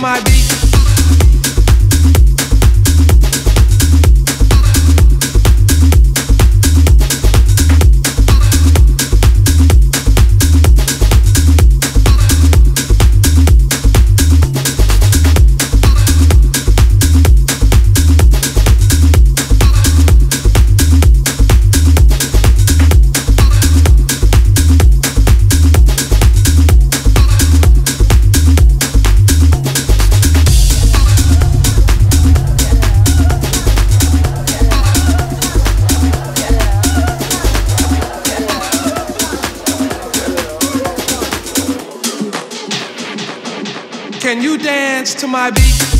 my beat? Can you dance to my beat?